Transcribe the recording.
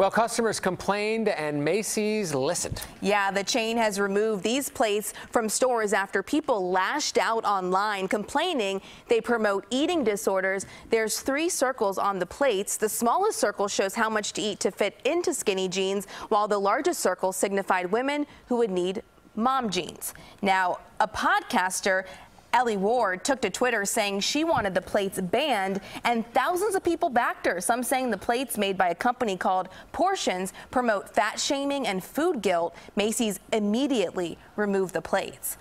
Well, customers complained and Macy's listened. Yeah, the chain has removed these plates from stores after people lashed out online complaining they promote eating disorders. There's three circles on the plates. The smallest circle shows how much to eat to fit into skinny jeans, while the largest circle signified women who would need mom jeans. Now, a podcaster Ellie Ward took to Twitter saying she wanted the plates banned, and thousands of people backed her. Some saying the plates made by a company called Pourtions promote fat shaming and food guilt. Macy's immediately removed the plates.